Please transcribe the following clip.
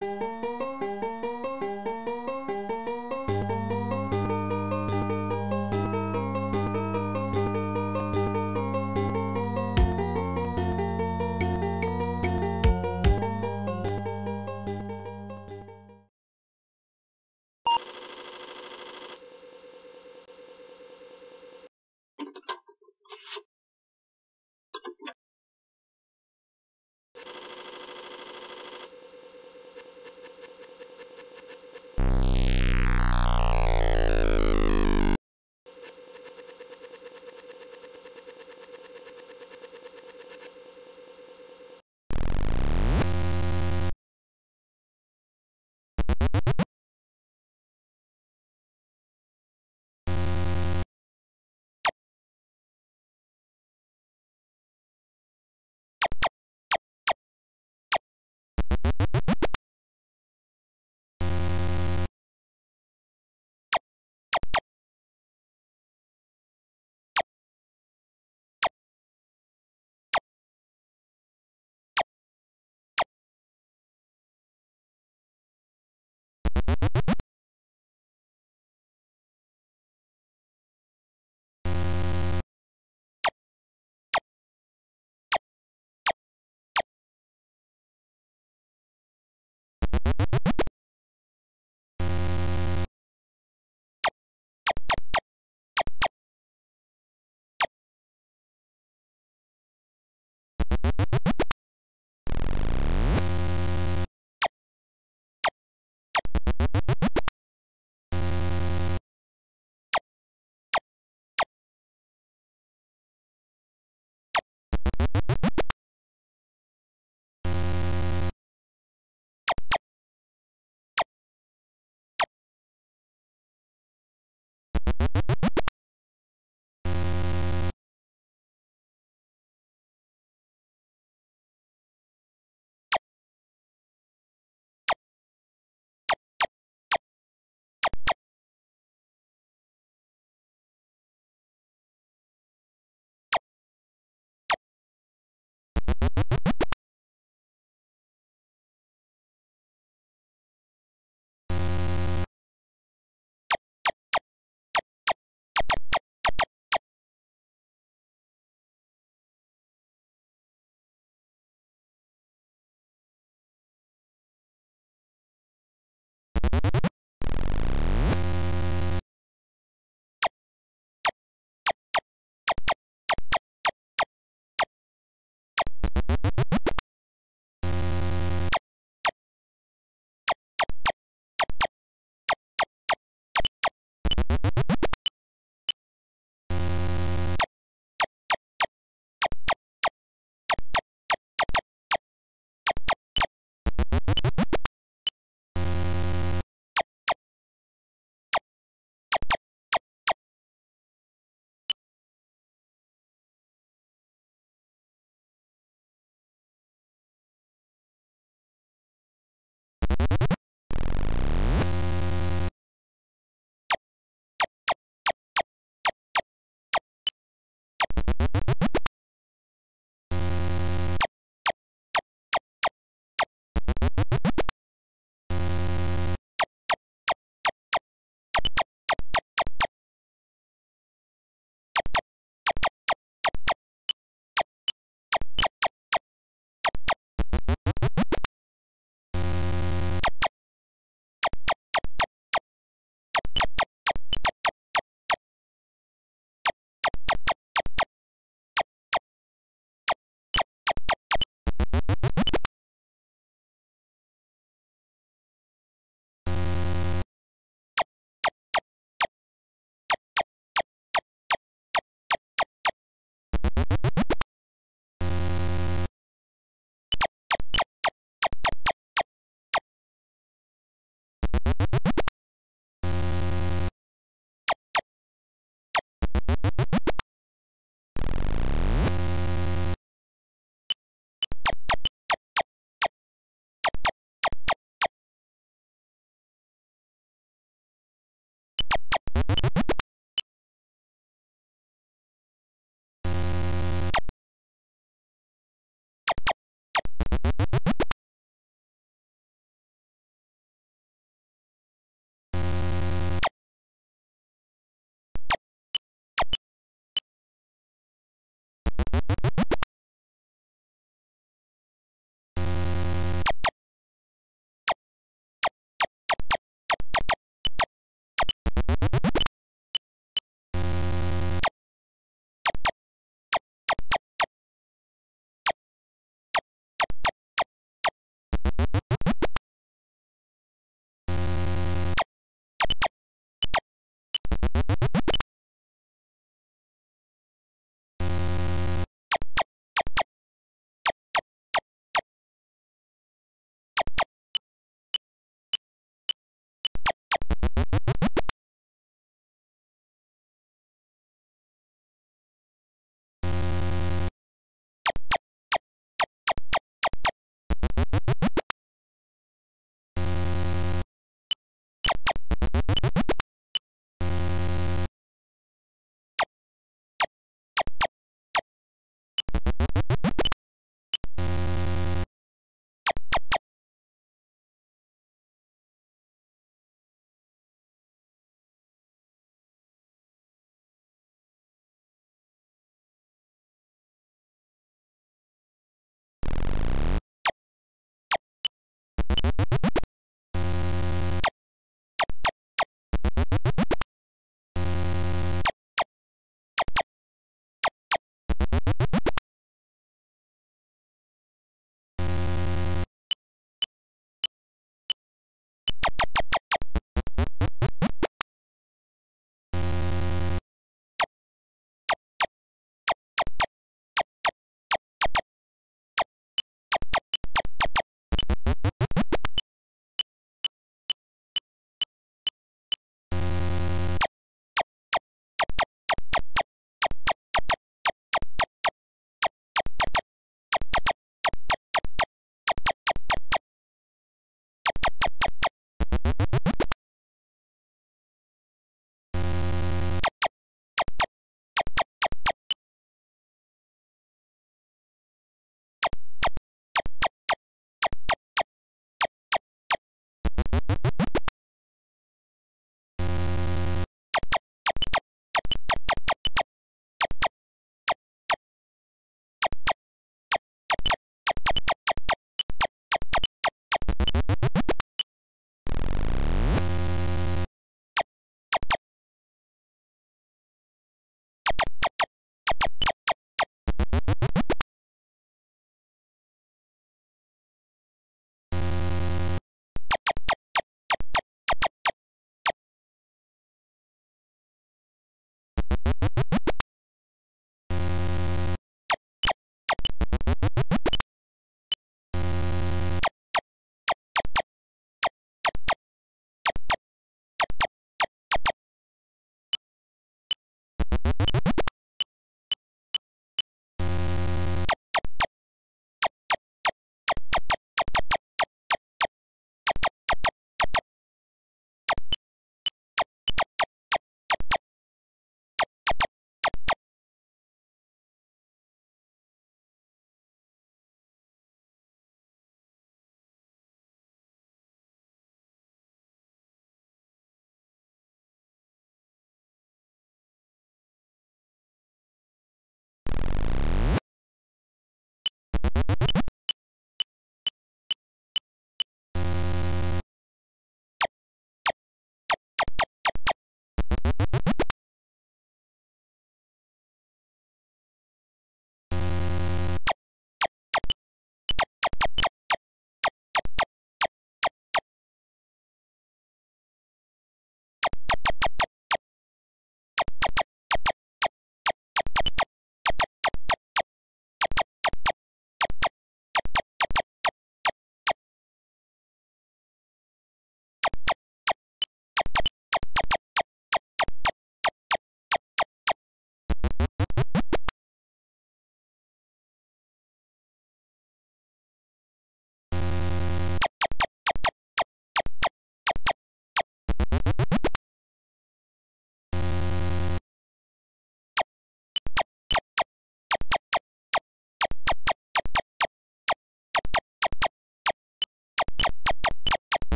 Música